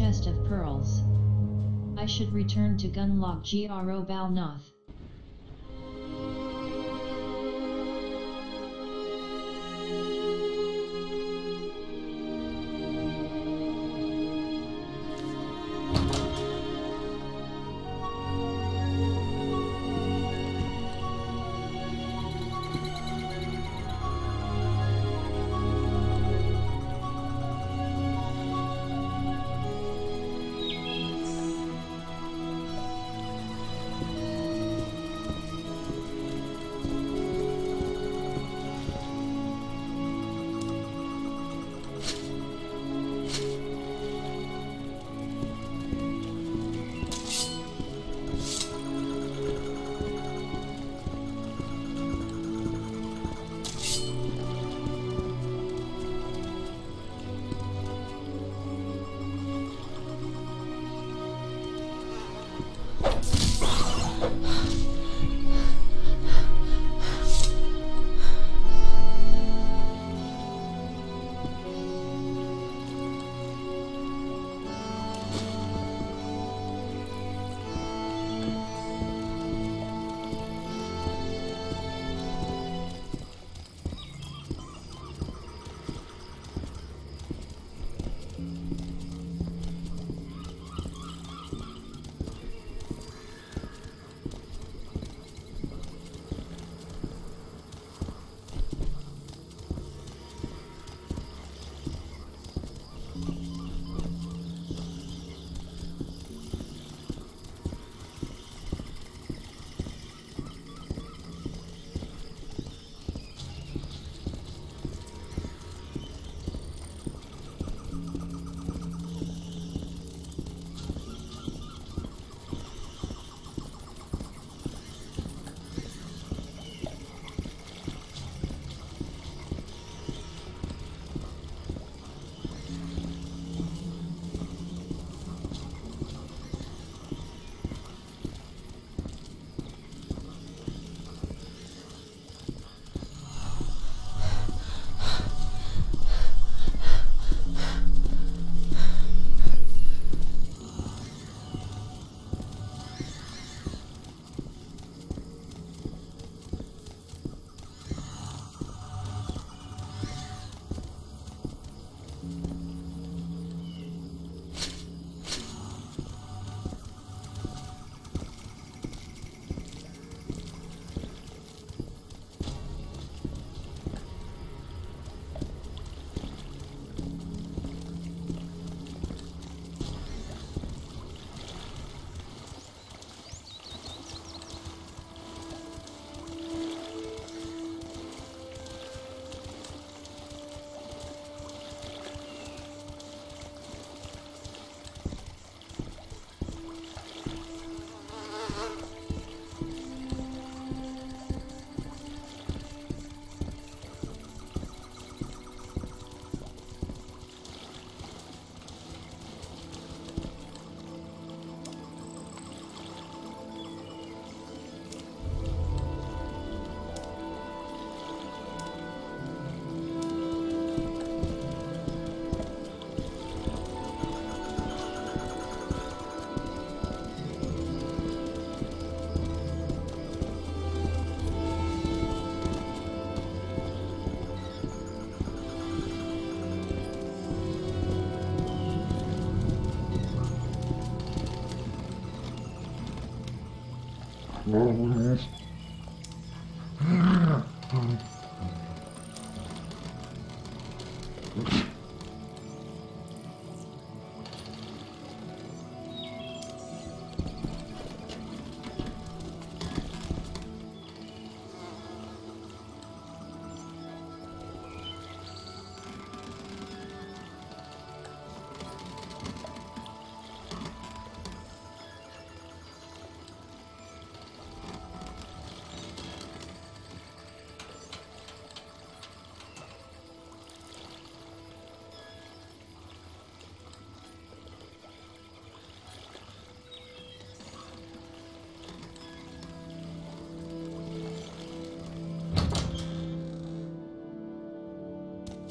chest of pearls. I should return to Gunlock Gro Balnoth.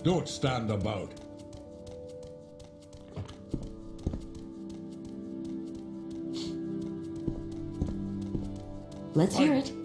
Don't stand about. Let's hear it.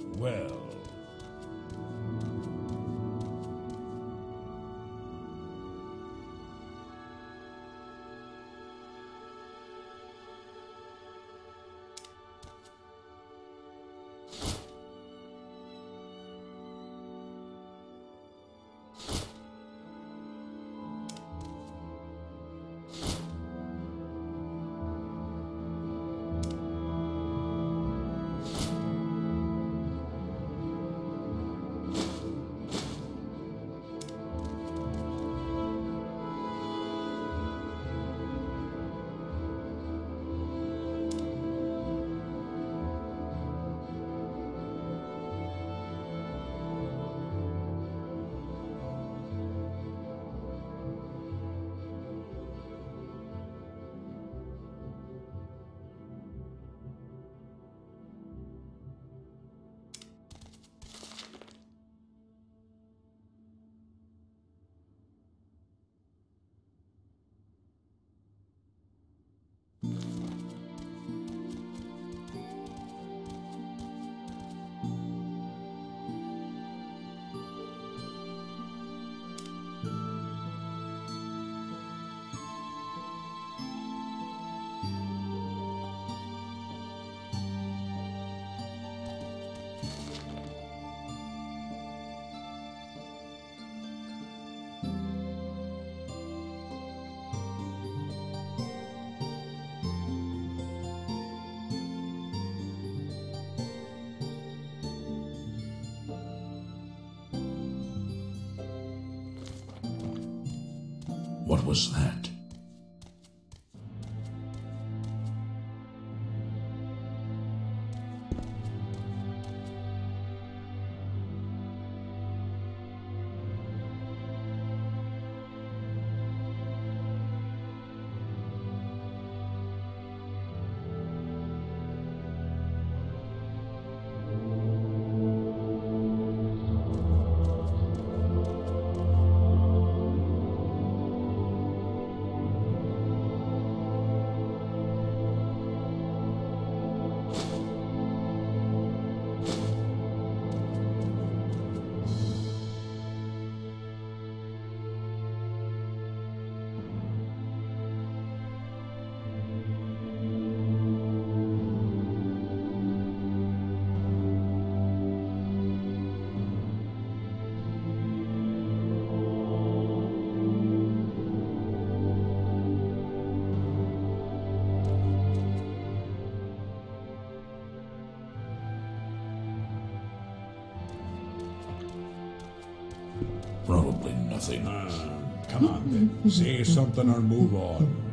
Was that? Nothing. Ah, come on then. Say something or move on.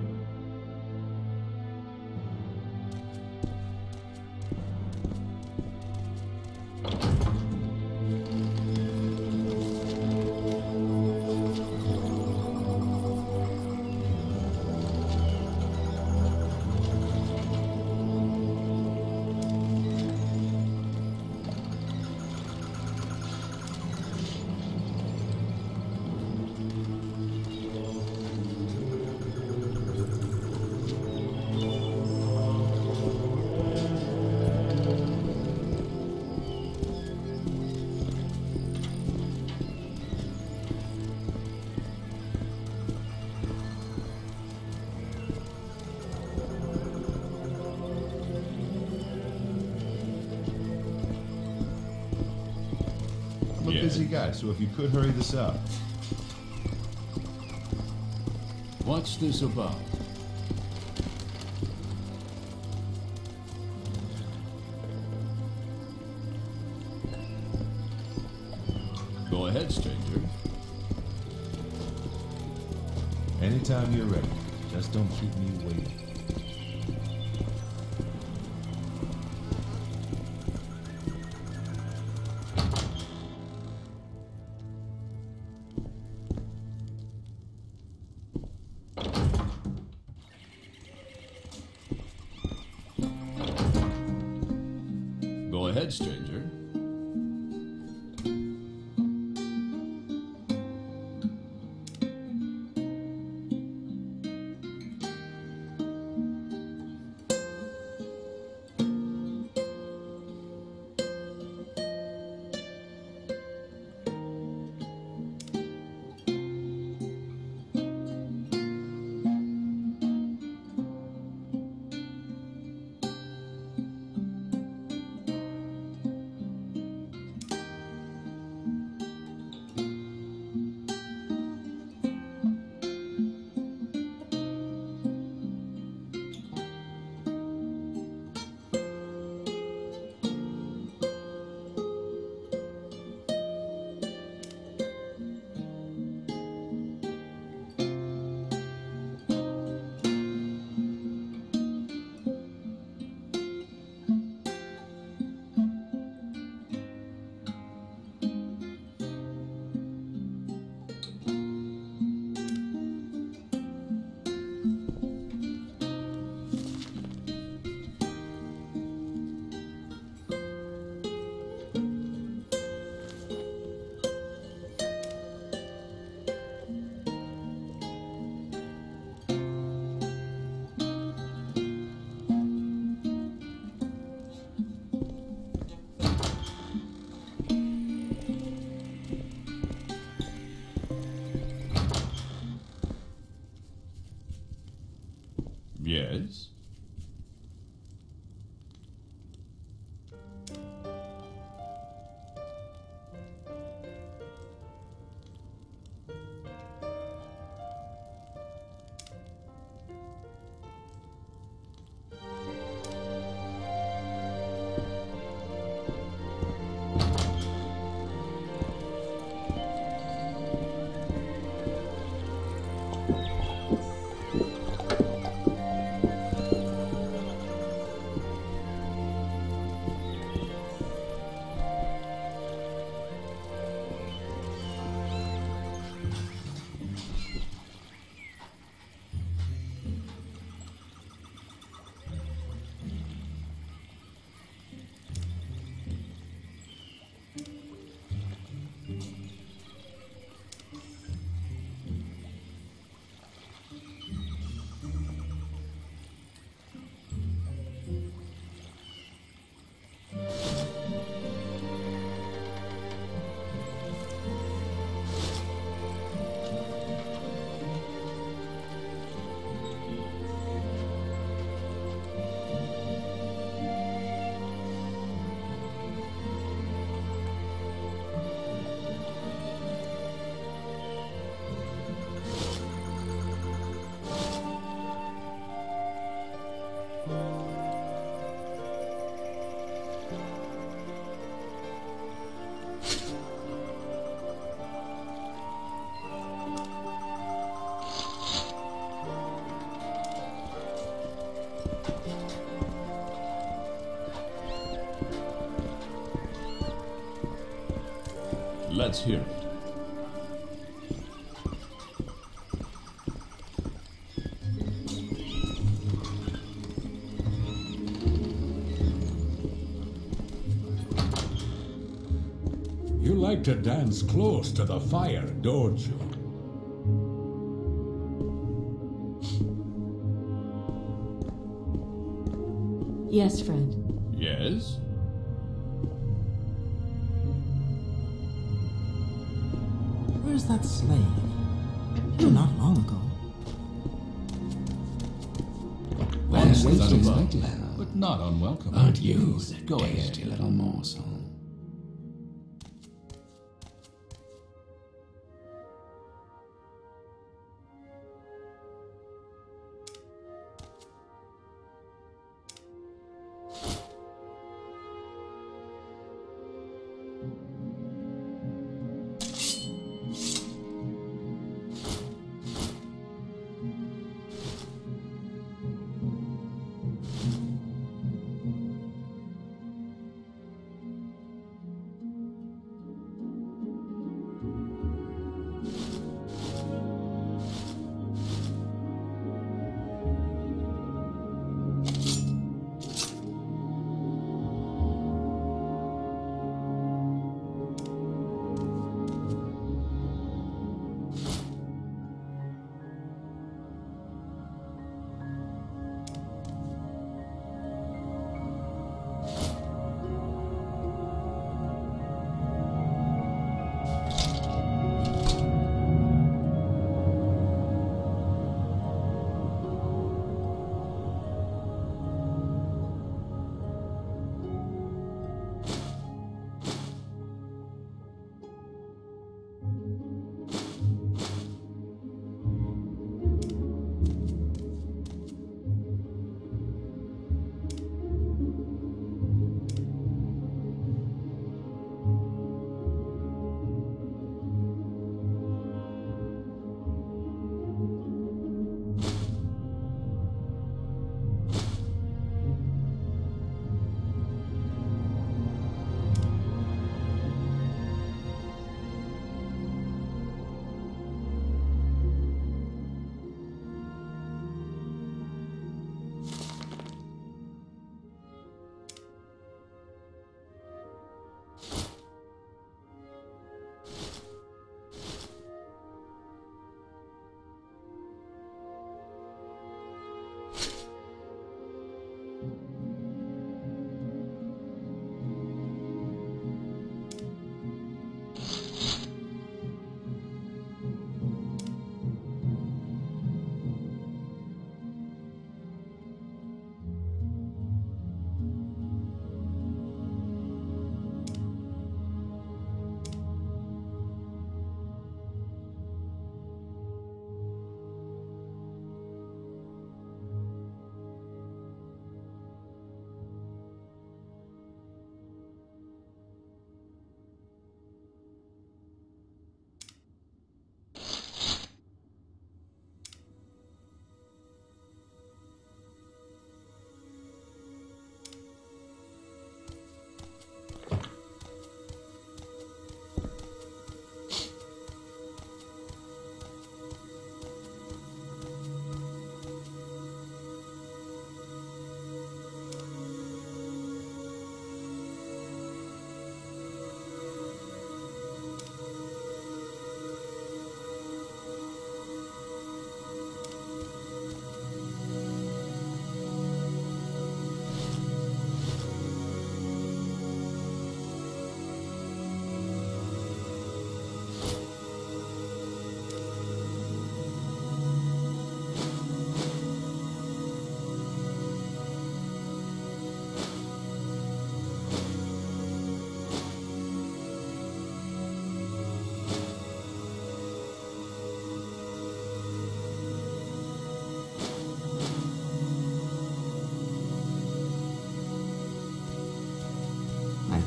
Could hurry this up. What's this about? Go ahead, stranger. Anytime you're ready. Just don't keep me waiting. Let's hear it. You like to dance close to the fire, don't you? Yes, friend. Yes? That slave? Here not long ago. Well, that wait, about? But not unwelcome. Aren't you Go the ahead. tasty little morsel?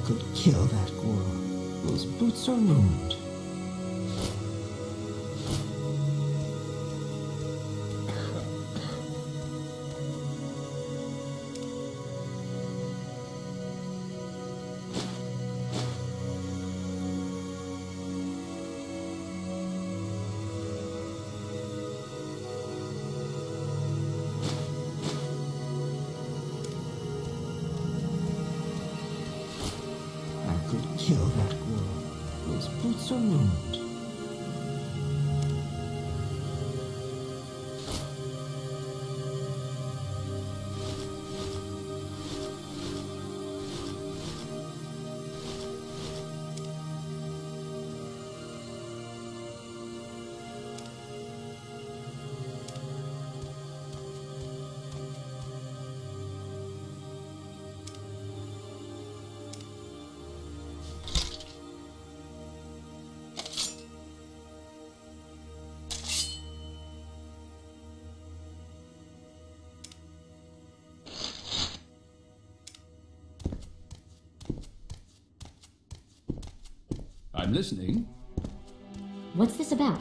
Could kill that girl. Those boots are ruined. I'm listening. What's this about?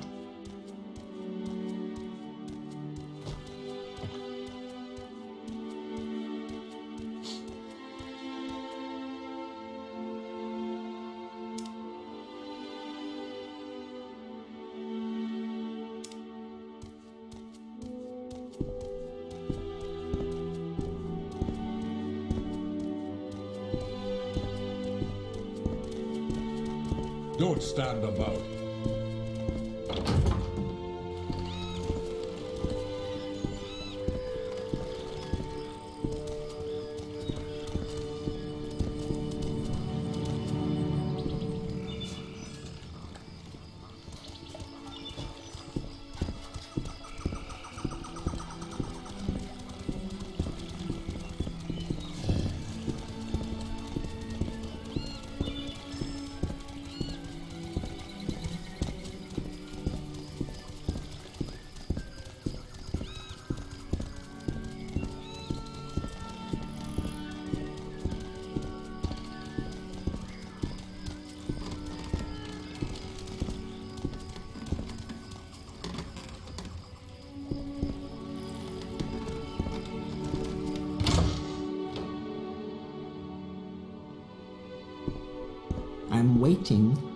I'm waiting.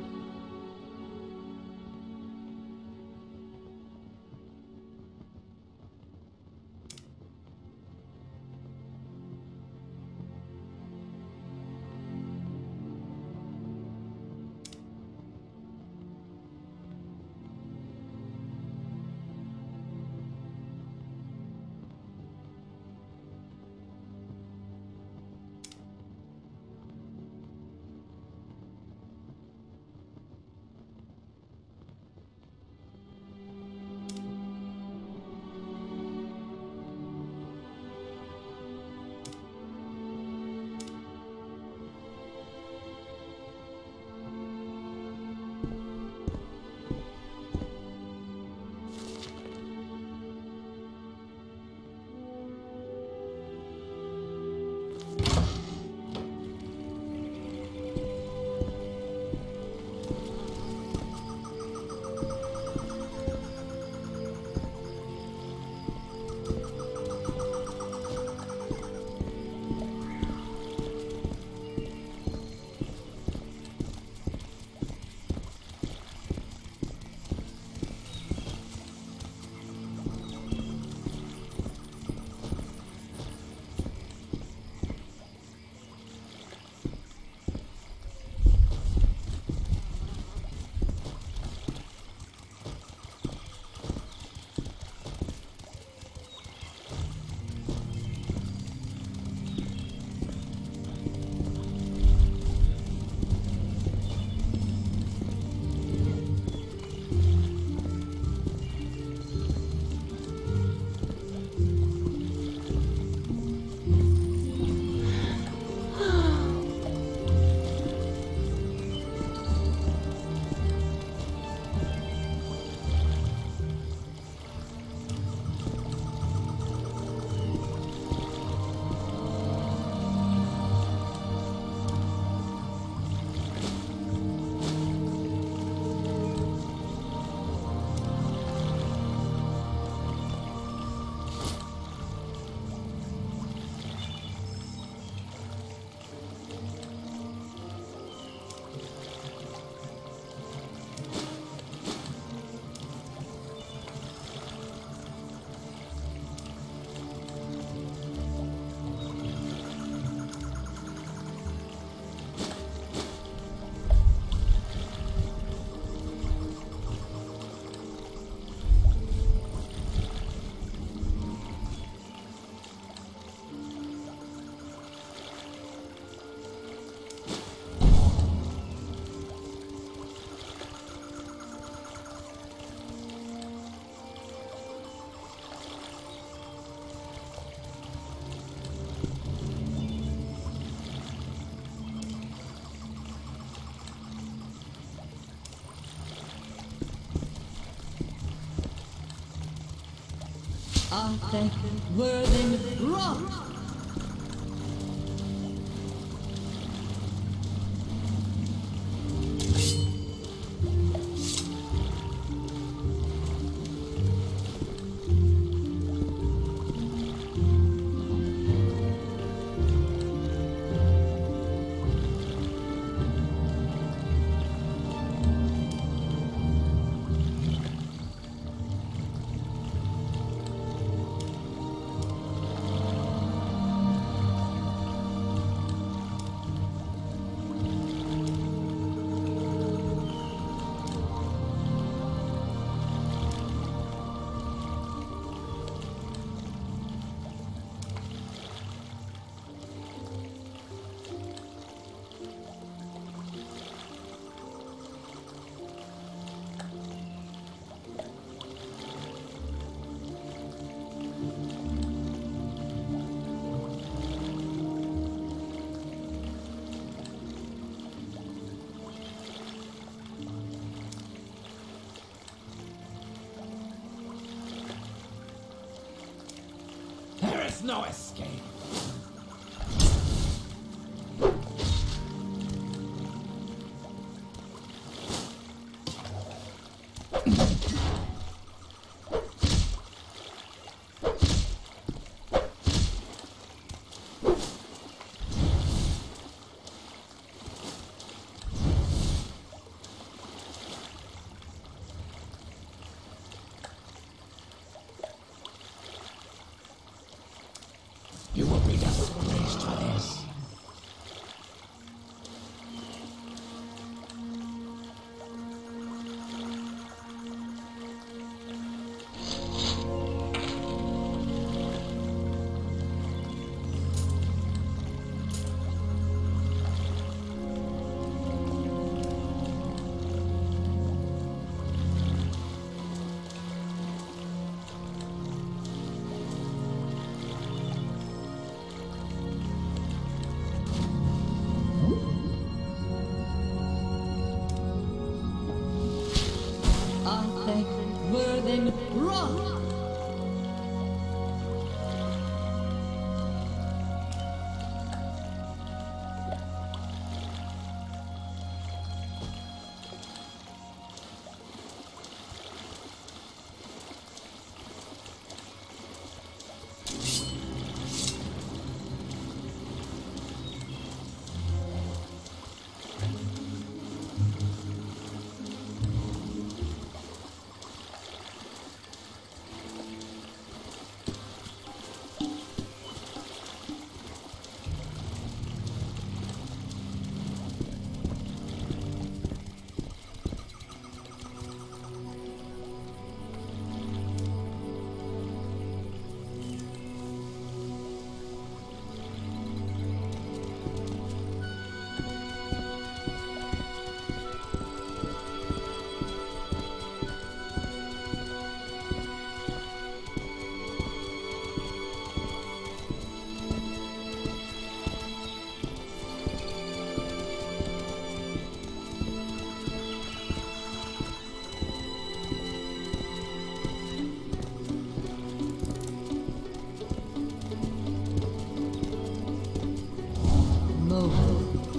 Thank Worthing Rock. There Worthing Rock.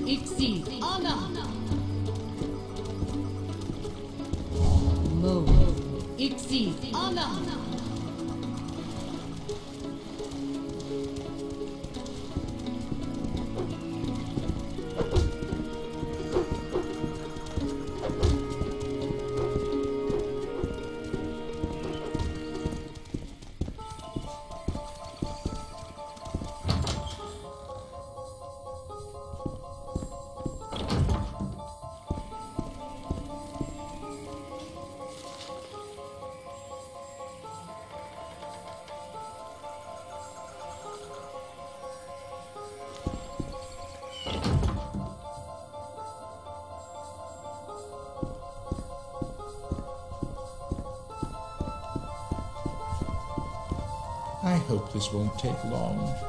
Ixi. Ana. Mo. Ixi. Ana. Won't take long.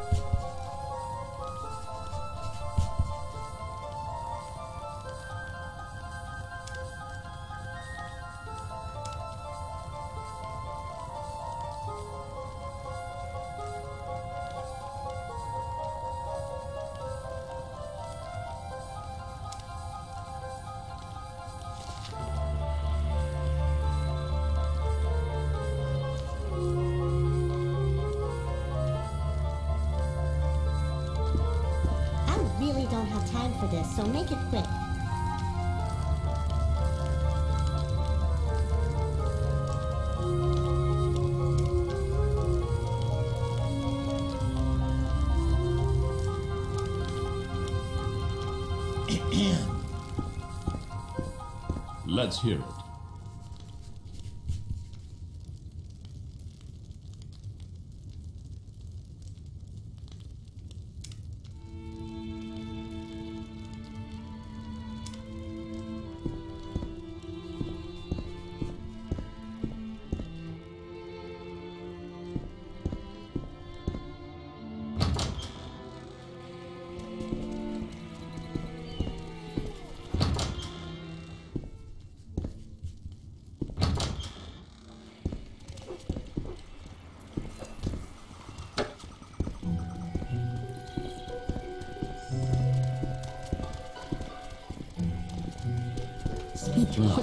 Don't have time for this, so make it quick. Let's hear it.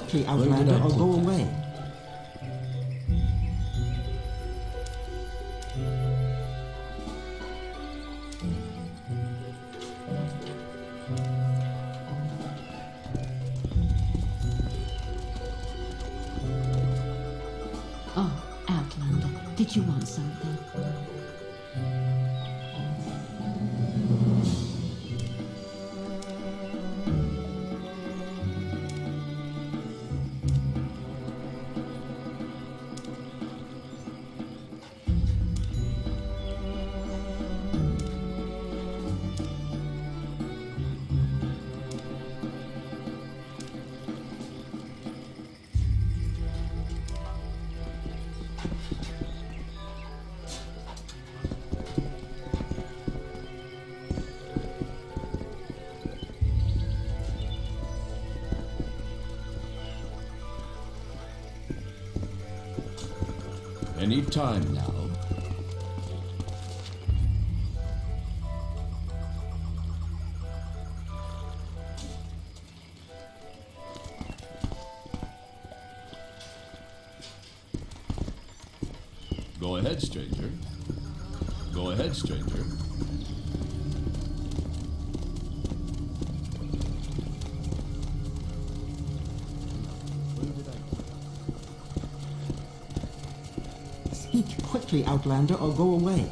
Speak quickly, Where did Outlander, I or go that? away. Oh, Outlander, did you want something? Any Outlander, or go away.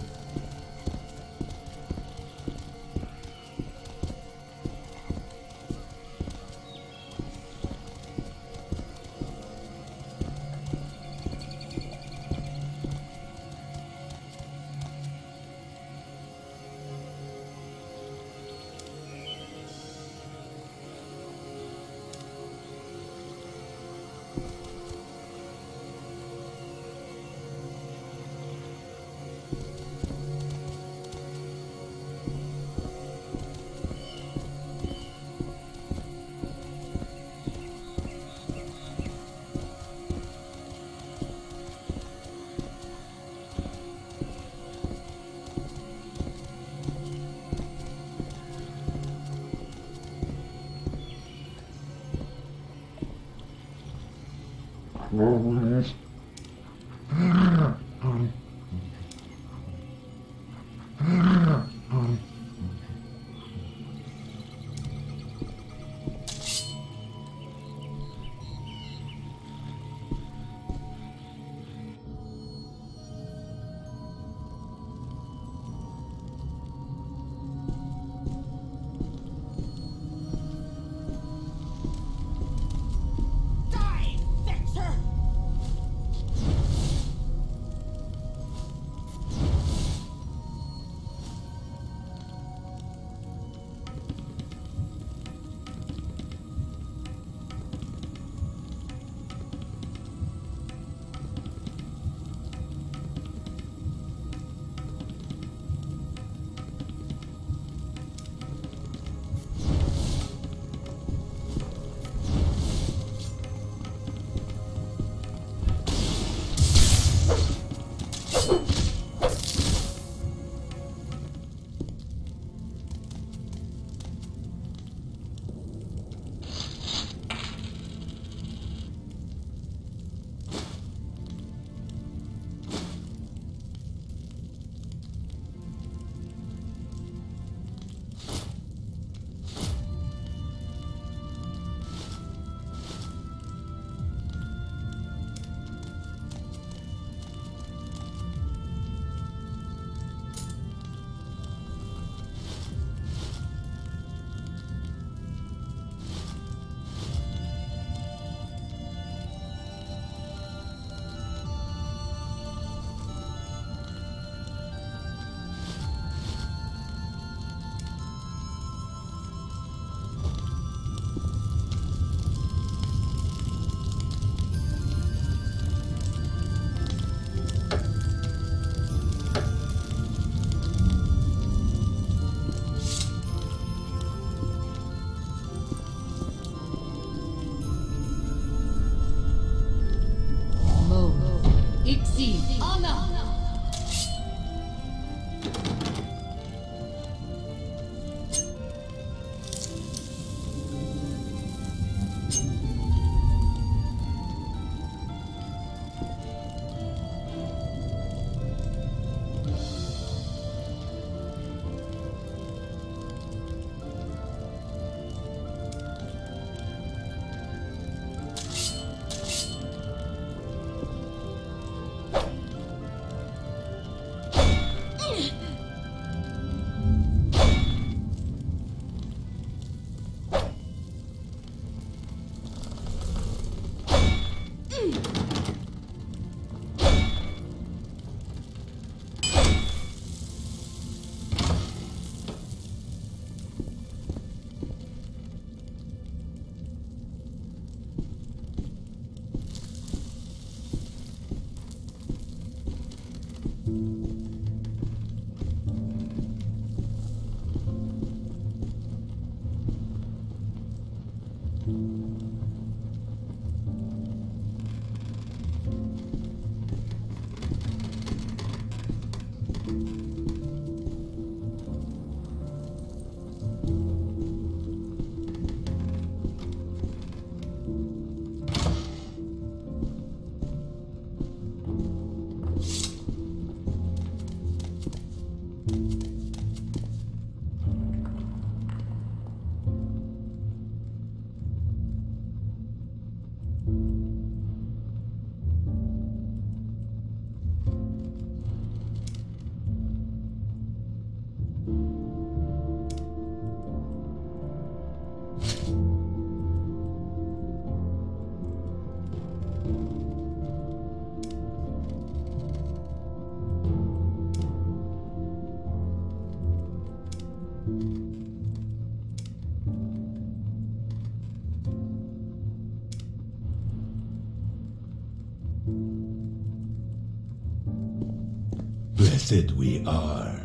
Blessed we are.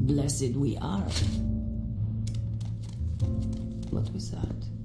Blessed we are. What was that?